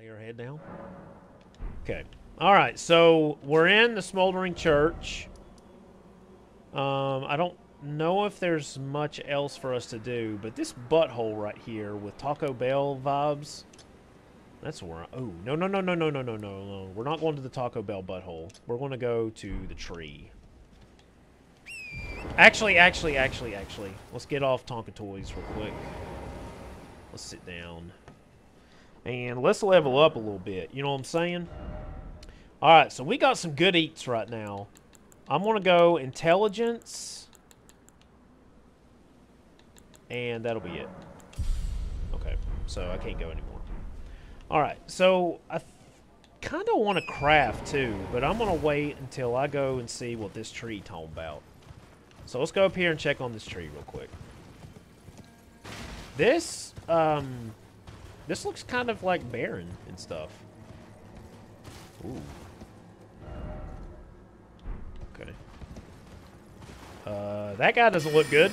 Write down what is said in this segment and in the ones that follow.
Lay her head down. Okay. All right. So we're in the smoldering church. Um, I don't know if there's much else for us to do, but this butthole right here with Taco Bell vibes. That's where. I, oh no no no no no no no no no! We're not going to the Taco Bell butthole. We're going to go to the tree. Actually, actually, actually, actually, let's get off Tonka Toys real quick. Let's sit down. And let's level up a little bit. You know what I'm saying? Alright, so we got some good eats right now. I'm going to go intelligence. And that'll be it. Okay, so I can't go anymore. Alright, so I kind of want to craft too, but I'm going to wait until I go and see what this tree talking about. So let's go up here and check on this tree real quick. This, um, this looks kind of like barren and stuff. Ooh. Okay. Uh, that guy doesn't look good.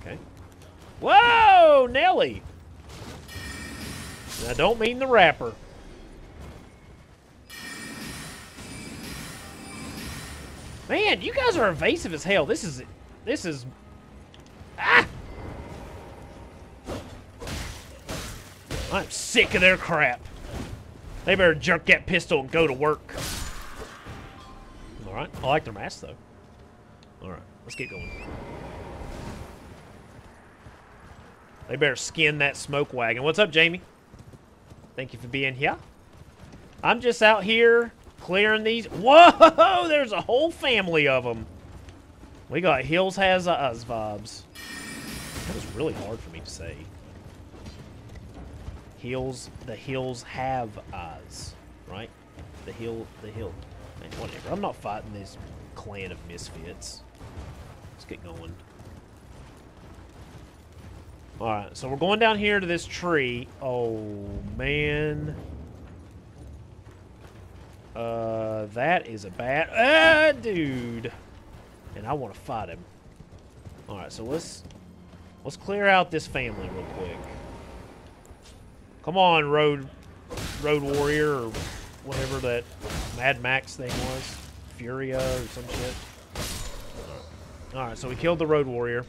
Okay. Whoa, Nelly! I don't mean the rapper. Man, you guys are evasive as hell. This is... This is... Ah! I'm sick of their crap. They better jerk that pistol and go to work. Alright. I like their mask, though. Alright. Let's get going. They better skin that smoke wagon. What's up, Jamie? Thank you for being here. I'm just out here clearing these. Whoa! There's a whole family of them. We got Hills Has Eyes vibes. That was really hard for me to say. Hills, the hills have eyes, right? The hill, the hill. Man, whatever. I'm not fighting this clan of misfits. Let's get going. Alright, so we're going down here to this tree. Oh, man. Uh, that is a bad... Ah, dude! And I want to fight him. Alright, so let's... Let's clear out this family real quick. Come on, Road... Road Warrior, or whatever that Mad Max thing was. Furia or some shit. Alright, so we killed the Road Warrior.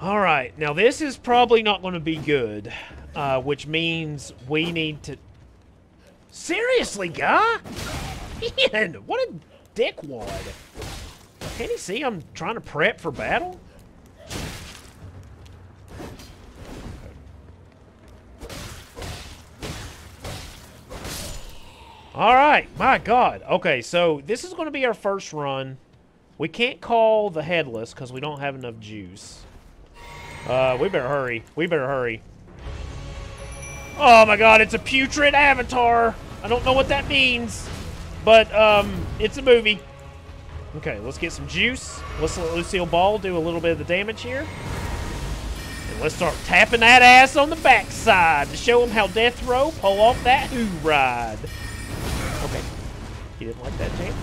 Alright, now this is probably not going to be good. Uh, which means we need to... Seriously, guy? Man, what a dickwad. Can't he see I'm trying to prep for battle? Alright, my god. Okay, so this is going to be our first run. We can't call the headless because we don't have enough juice. Uh, we better hurry. We better hurry. Oh my god, it's a putrid avatar! I don't know what that means, but um, it's a movie. Okay, let's get some juice. Let's let Lucille Ball do a little bit of the damage here. And let's start tapping that ass on the backside to show him how Death Row pull off that who ride. He didn't like that, champ.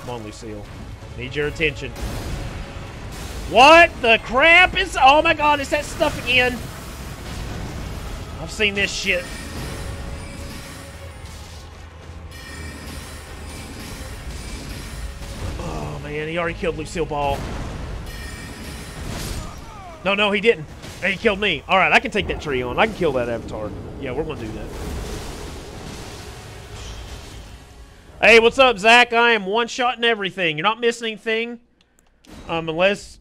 Come on, Lucille. Need your attention. What the crap is... Oh my god, it's that stuff again. I've seen this shit. Oh man, he already killed Lucille Ball. No, no, he didn't. He killed me. Alright, I can take that tree on. I can kill that avatar. Yeah, we're gonna do that. Hey, what's up, Zach? I am one-shotting everything. You're not missing anything. Um, unless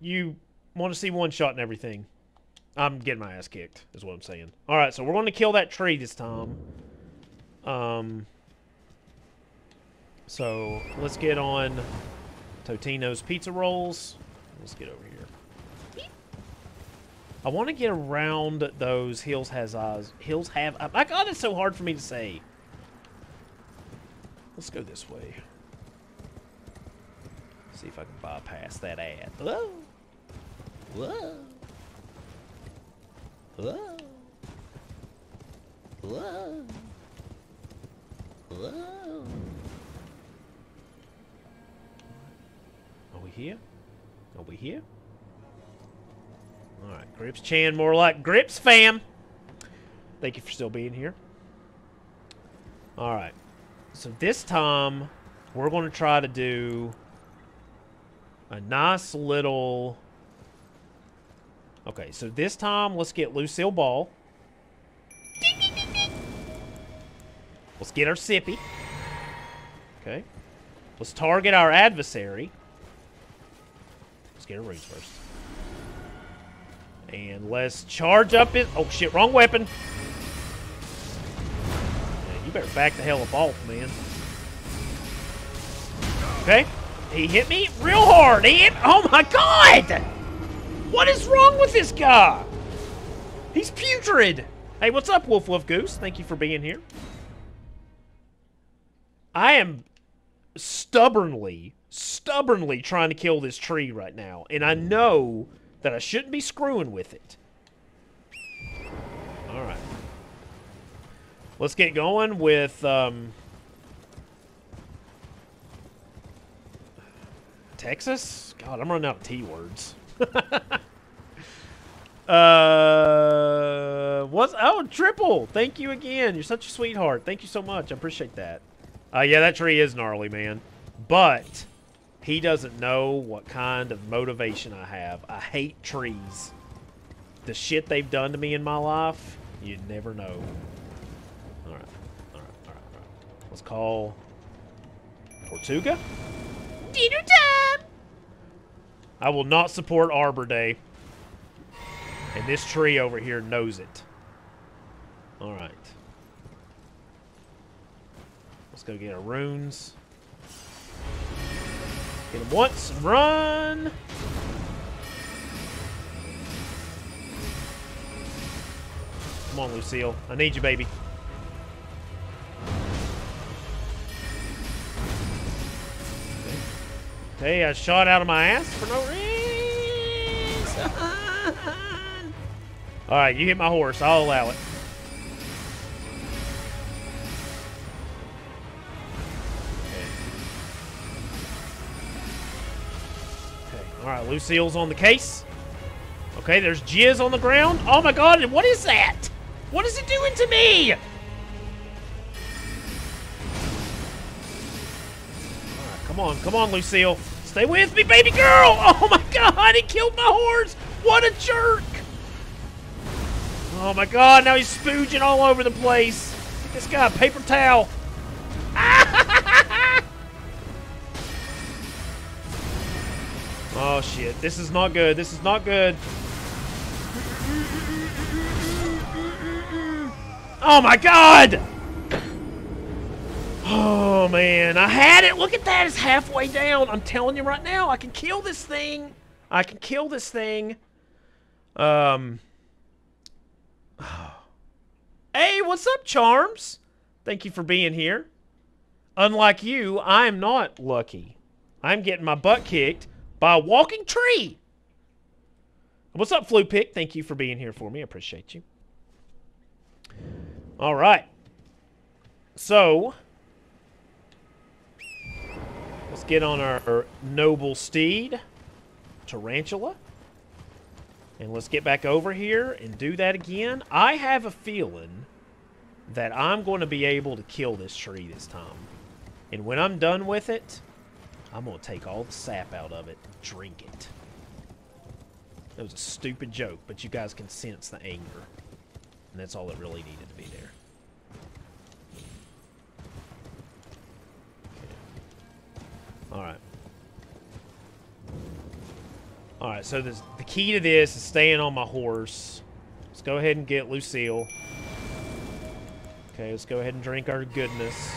you want to see one-shot and everything. I'm getting my ass kicked, is what I'm saying. Alright, so we're going to kill that tree this time. Um, so, let's get on Totino's Pizza Rolls. Let's get over here. I want to get around those Hills Has Eyes. Hills Have... My God, it's so hard for me to say. Let's go this way. See if I can bypass that ad. Whoa! Whoa! Whoa! Whoa! Whoa! Are we here? Are we here? Alright, Grips Chan, more like Grips fam. Thank you for still being here. All right. So this time, we're going to try to do a nice little... Okay, so this time, let's get Lucille Ball. Let's get our Sippy. Okay. Let's target our adversary. Let's get our roots first. And let's charge up it. Oh, shit, wrong weapon. You better back the hell up off, man. Okay. He hit me real hard. He hit. Oh, my God. What is wrong with this guy? He's putrid. Hey, what's up, Wolf Wolf Goose? Thank you for being here. I am stubbornly, stubbornly trying to kill this tree right now. And I know that I shouldn't be screwing with it. Alright. Let's get going with, um... Texas? God, I'm running out of T-words. uh, what's... Oh, Triple! Thank you again. You're such a sweetheart. Thank you so much. I appreciate that. Uh, yeah, that tree is gnarly, man. But he doesn't know what kind of motivation I have. I hate trees. The shit they've done to me in my life, you never know. Let's call Tortuga. Dinner time! I will not support Arbor Day. And this tree over here knows it. Alright. Let's go get our runes. Get him once and run. Come on, Lucille. I need you, baby. Okay, I shot out of my ass for no reason. All right, you hit my horse. I'll allow it. Okay. All right, Lucille's on the case. Okay, there's jizz on the ground. Oh my god, what is that? What is it doing to me? Come on, come on, Lucille. Stay with me, baby girl. Oh my god, he killed my horse. What a jerk. Oh my god, now he's spooging all over the place. Get this guy a paper towel. Oh shit, this is not good. This is not good. Oh my god! Oh man, I had it. Look at that. It's halfway down. I'm telling you right now, I can kill this thing. I can kill this thing. Um. Hey, what's up, Charms? Thank you for being here. Unlike you, I am not lucky. I'm getting my butt kicked by a walking tree. What's up, Flu Pick? Thank you for being here for me. I appreciate you. All right. So, let's get on our, noble steed, Tarantula. And let's get back over here and do that again. I have a feeling that I'm going to be able to kill this tree this time. And when I'm done with it, I'm going to take all the sap out of it drink it. That was a stupid joke, but you guys can sense the anger. And that's all that really needed to be there. Alright. Alright, so this, the key to this is staying on my horse. Let's go ahead and get Lucille. Okay, let's go ahead and drink our goodness.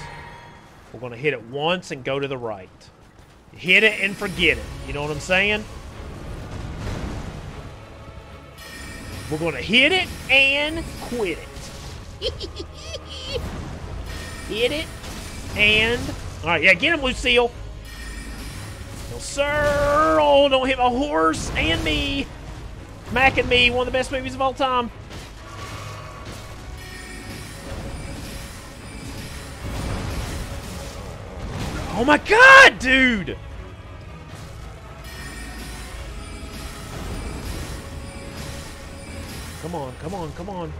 We're going to hit it once and go to the right. Hit it and forget it. You know what I'm saying? We're going to hit it and quit it. hit it and... All right, yeah, get him, Lucille. Sir. Oh, don't hit my horse and me. Mac and Me, one of the best movies of all time. Oh my god, dude! Come on, come on, come on.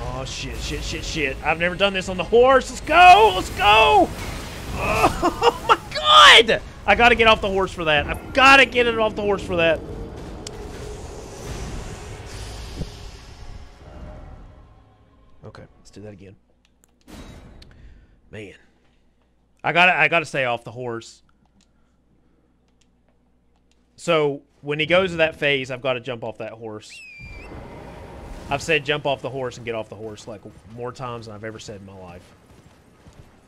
Oh, shit, shit, shit, shit. I've never done this on the horse. Let's go! Let's go! Oh, God! I gotta get off the horse for that. I've gotta get it off the horse for that. Okay, let's do that again. Man. I gotta I gotta stay off the horse. So when he goes to that phase, I've got to jump off that horse. I've said jump off the horse and get off the horse like more times than I've ever said in my life.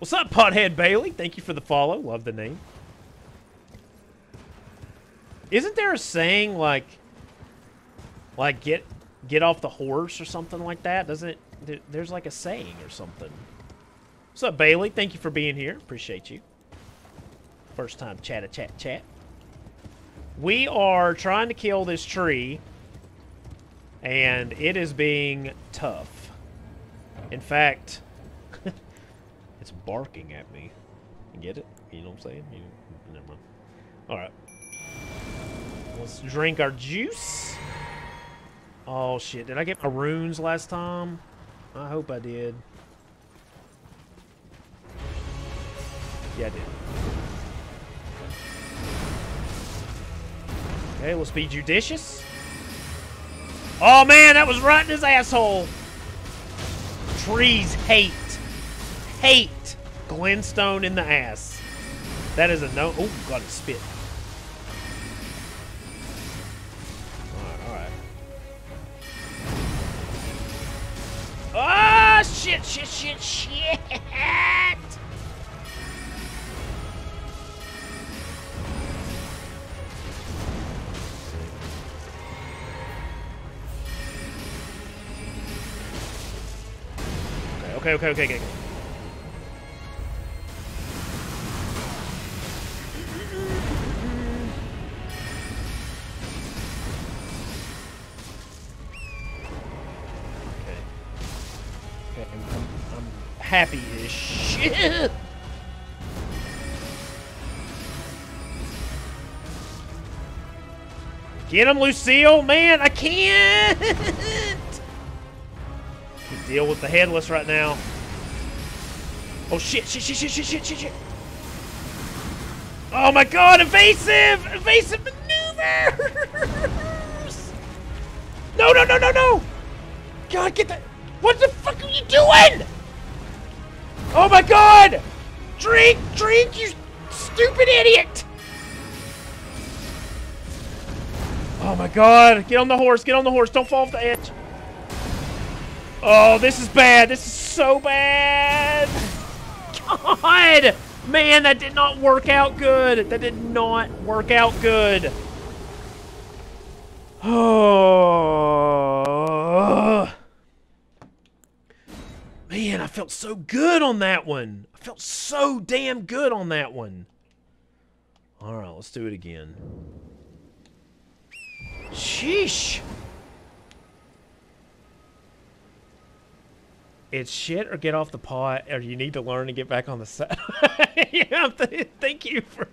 What's up, Pothead Bailey? Thank you for the follow. Love the name. Isn't there a saying like, like get get off the horse or something like that? Doesn't it? There's like a saying or something. What's up, Bailey? Thank you for being here. Appreciate you. First time chat a chat chat. We are trying to kill this tree, and it is being tough. In fact, it's barking at me. You get it? You know what I'm saying? You, never mind. All right. Let's drink our juice. Oh, shit. Did I get my runes last time? I hope I did. Yeah, I did. Okay, let's be judicious. Oh, man, that was right in his asshole. Trees hate, hate Glintstone in the ass. That is a no. Oh, got it spit. Ah, shit, shit, shit, shit. Okay, okay, okay, okay, okay. Okay. Happy-ish. Shit! Get him, Lucille! Man, I can't! deal with the headless right now. Oh shit, shit, shit, shit, shit, shit, shit, shit. Oh my god, evasive! Evasive maneuvers! No, no, no, no, no! God, get that! What the fuck are you doing? Oh my god! Drink, drink, you stupid idiot! Oh my god, get on the horse, get on the horse, don't fall off the edge. Oh, this is bad. This is so bad. God! Man, that did not work out good. That did not work out good. Oh. Man, I felt so good on that one. I felt so damn good on that one. All right, let's do it again. Sheesh. it's shit or get off the pot or you need to learn to get back on the set. thank you for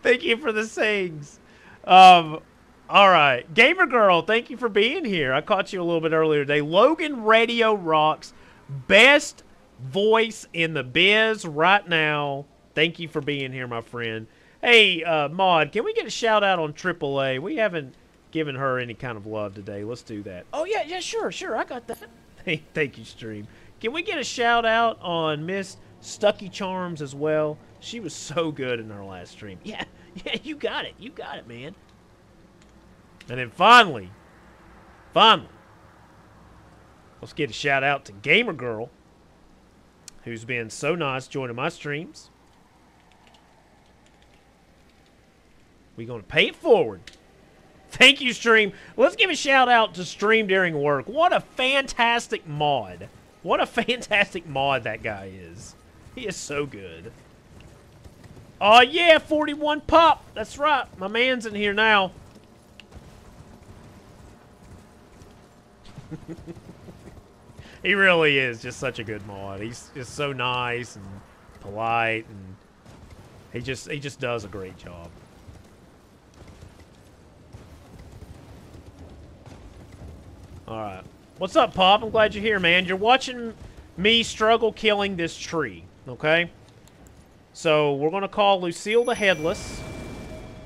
thank you for the sayings. Um all right. Gamer girl, thank you for being here. I caught you a little bit earlier today. Logan Radio rocks. Best voice in the biz right now. Thank you for being here, my friend. Hey, uh, Mod, can we get a shout out on AAA? We haven't given her any kind of love today. Let's do that. Oh, yeah, yeah, sure, sure. I got that. Hey, thank you, Stream. Can we get a shout out on Miss Stucky Charms as well? She was so good in our last stream. Yeah, yeah, you got it. You got it, man. And then finally, finally, let's get a shout out to Gamer Girl, who's been so nice joining my streams. We're going to pay it forward. Thank you, Stream. Let's give a shout out to Stream during work. What a fantastic mod. What a fantastic mod that guy is. He is so good. Oh, yeah, 41 pop. That's right. My man's in here now. he really is just such a good mod. He's just so nice and polite and he just he just does a great job. Alright. What's up, Pop? I'm glad you're here, man. You're watching me struggle killing this tree, okay? So, we're to call Lucille the Headless.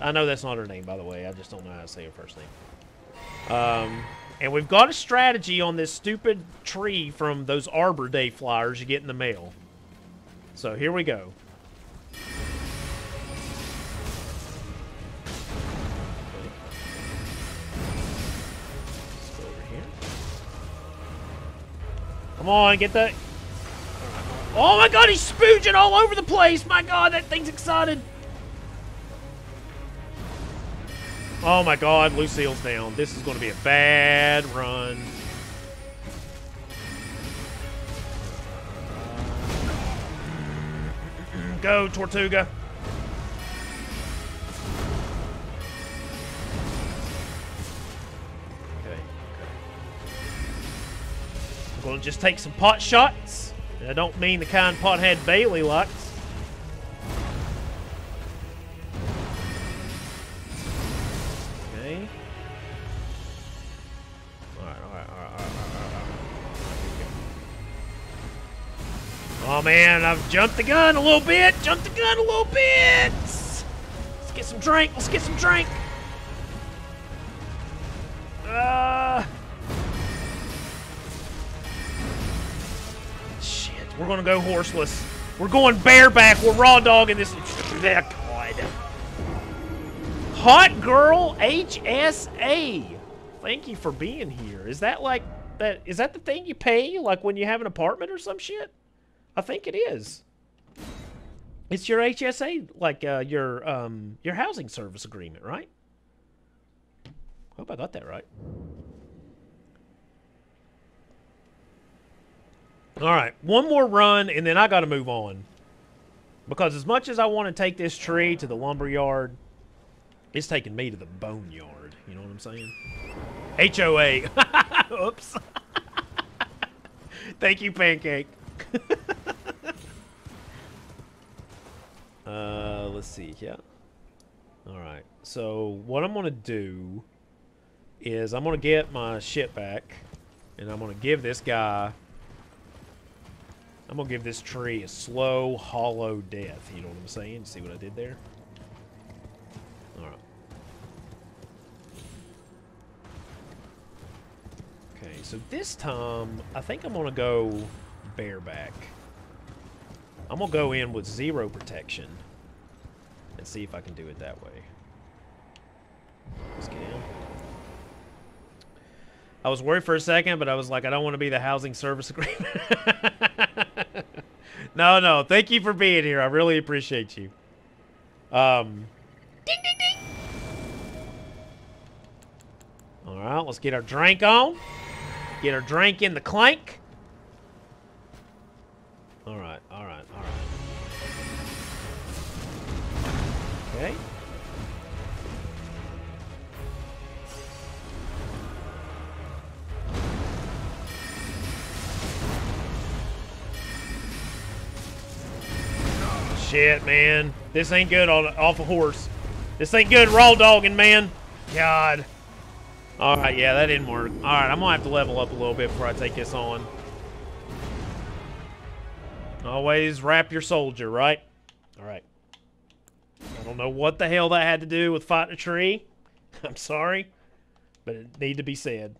I know that's not her name, by the way. I just don't know how to say her first name. Um, and we've got a strategy on this stupid tree from those Arbor Day flyers you get in the mail. So, here we go. Come on, get that. Oh my god, he's spooging all over the place. My god, that thing's excited. Oh my god, Lucille's down. This is going to be a bad run. Go, Tortuga. Okay, okay. I'm going to just take some pot shots. I don't mean the kind pothead Bailey likes. Oh man, I've jumped the gun a little bit. Jumped the gun a little bit. Let's get some drink. Let's get some drink. Uh... We're gonna go horseless. We're going bareback. We're raw dogging this. God. Hot girl HSA. Thank you for being here. Is that like that? Is that the thing you pay like when you have an apartment or some shit? I think it is. It's your HSA, like uh, your um, your housing service agreement, right? Hope I got that right. All right, one more run, and then I got to move on. Because as much as I want to take this tree to the lumber yard, it's taking me to the bone yard. You know what I'm saying? HOA. Oops. Thank you, Pancake. uh, let's see. here. All right. So what I'm going to do is I'm going to get my shit back, and I'm going to give this guy I'm gonna give this tree a slow, hollow death. You know what I'm saying? See what I did there? Alright. Okay, so this time, I think I'm gonna go bareback. I'm gonna go in with zero protection and see if I can do it that way. Let's get in. I was worried for a second, but I was like, I don't want to be the housing service agreement. no, no. Thank you for being here. I really appreciate you. Um, ding, ding, ding. All right, let's get our drink on. Get our drink in the clank. All right, all right, all right. Okay. Shit, man. This ain't good on off a horse. This ain't good raw dogging, man. God. Alright, yeah, that didn't work. Alright, I'm gonna have to level up a little bit before I take this on. Always wrap your soldier, right? Alright. I don't know what the hell that had to do with fighting a tree. I'm sorry. But it need to be said.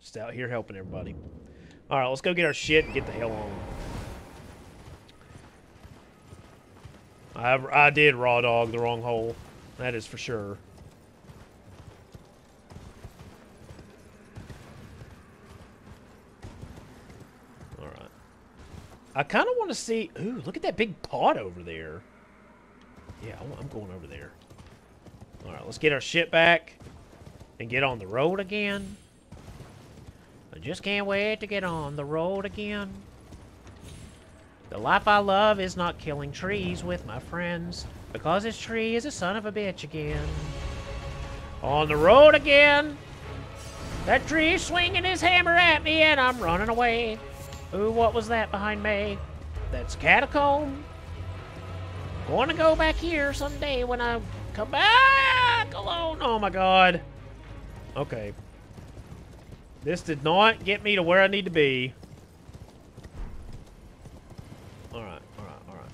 Just out here helping everybody. Alright, let's go get our shit and get the hell on. I, I did raw dog the wrong hole. That is for sure. I kind of want to see... Ooh, look at that big pot over there. Yeah, I'm going over there. Alright, let's get our shit back. And get on the road again. I just can't wait to get on the road again. The life I love is not killing trees with my friends, because this tree is a son of a bitch again. On the road again. That tree is swinging his hammer at me and I'm running away. Ooh, what was that behind me? That's catacomb. Going to go back here someday when I come back alone. Oh my god. Okay. This did not get me to where I need to be. Alright, alright, alright.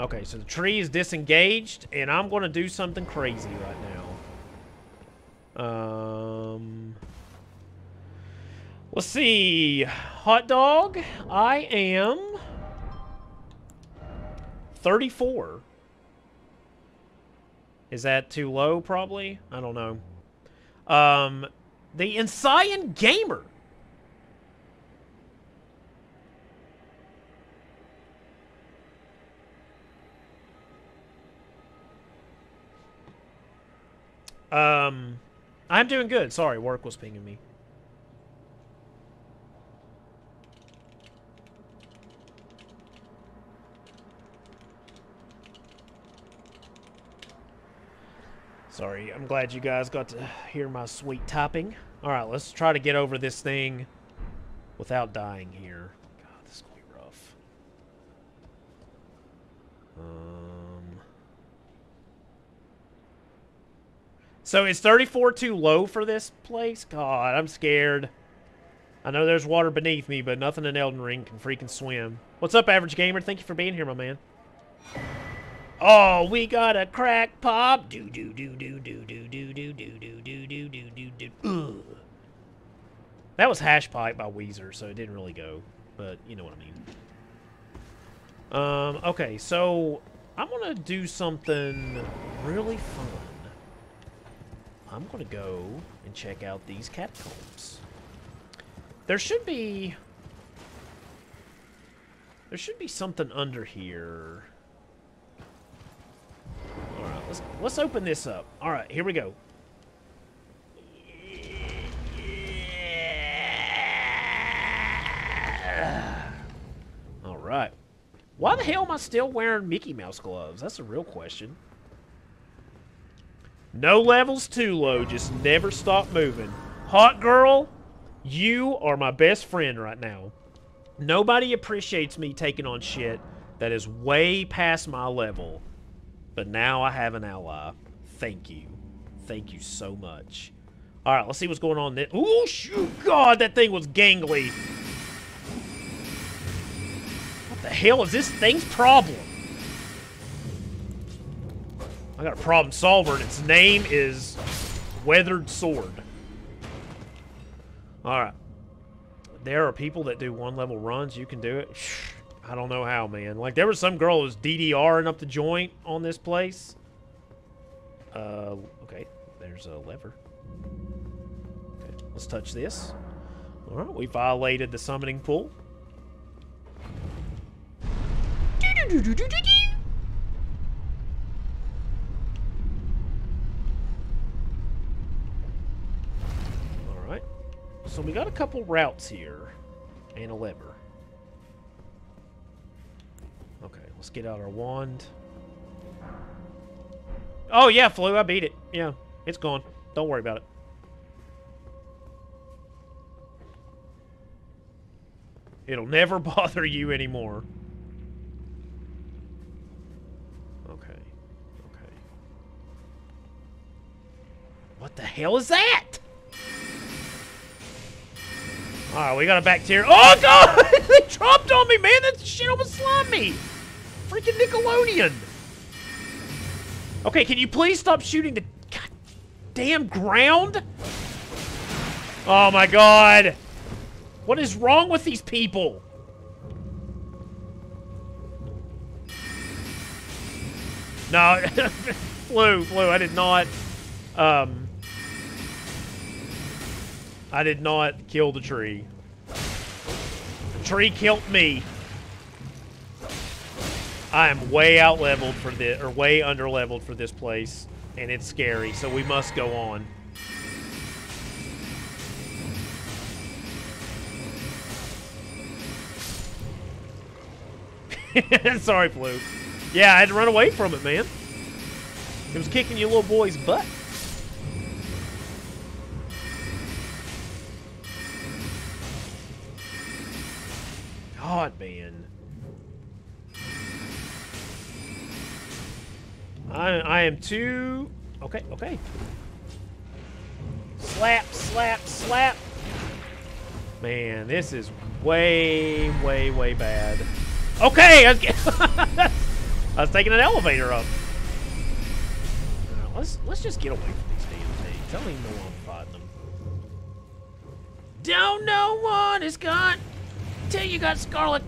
Okay, so the tree is disengaged, and I'm going to do something crazy right now. Um... Let's see. Hot dog, I am 34. Is that too low, probably? I don't know. Um, the Ensign Gamer. Um, I'm doing good. Sorry, work was pinging me. Sorry, I'm glad you guys got to hear my sweet typing. Alright, let's try to get over this thing without dying here. God, this is going to be rough. Um... So is 34 too low for this place? God, I'm scared. I know there's water beneath me, but nothing in Elden Ring can freaking swim. What's up, Average Gamer? Thank you for being here, my man. Oh, we got a crack pop. Do do do do do do do do do do do do do do do. That was Hash Pipe by Weezer, so it didn't really go, but you know what I mean. Um, okay, so I'm gonna do something really fun. I'm gonna go and check out these catacombs. There should be... There should be something under here. Let's, let's open this up. Alright, here we go. Alright. Why the hell am I still wearing Mickey Mouse gloves? That's a real question. No levels too low. Just never stop moving. Hot girl, you are my best friend right now. Nobody appreciates me taking on shit that is way past my level. But now I have an ally. Thank you. Thank you so much. Alright, let's see what's going on there. Oh, shoot. God, that thing was gangly. What the hell is this thing's problem? I got a problem solver, and its name is Weathered Sword. Alright. There are people that do one-level runs. You can do it. I don't know how, man. Like, there was some girl who was DDRing up the joint on this place. Uh, okay. There's a lever. Okay, let's touch this. Alright, we violated the summoning pool. Alright. So we got a couple routes here. And a lever. Let's get out our wand. Oh, yeah, Flu, I beat it. Yeah, it's gone. Don't worry about it. It'll never bother you anymore. Okay. Okay. What the hell is that? Alright, we got a bacteria. Oh, God! they dropped on me, man! That shit almost slimed me! Freaking Nickelodeon! Okay, can you please stop shooting the damn ground? Oh my god! What is wrong with these people? No, flu, flu, I did not, um, I did not kill the tree. The tree killed me. I am way out leveled for this, or way under leveled for this place, and it's scary, so we must go on. Sorry, Fluke. Yeah, I had to run away from it, man. It was kicking your little boy's butt. God, man. I, I am too... Okay, okay. slap, slap, slap. Man, this is way, way, way bad. Okay, I was, I was taking an elevator up. let's let's just get away from these damn things. I don't even know why I'm fighting them. Don't know it's got till you got Scarlet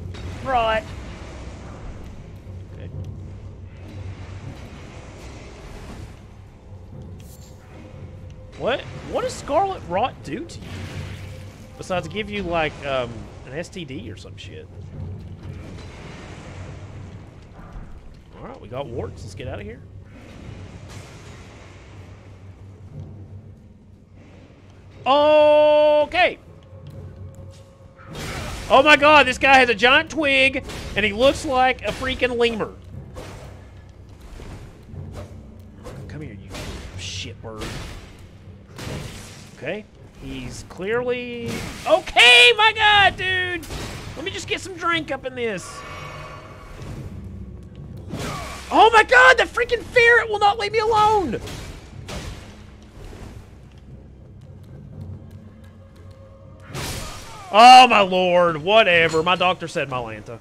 Rot. What what does Scarlet Rot do to you? Besides give you like um, an STD or some shit. Alright, we got warts. Let's get out of here. Okay. Oh my god, this guy has a giant twig, and he looks like a freaking lemur. Okay. He's clearly... Okay, my god, dude! Let me just get some drink up in this. Oh my god, the freaking ferret will not leave me alone! Oh my lord, whatever. My doctor said Mylanta.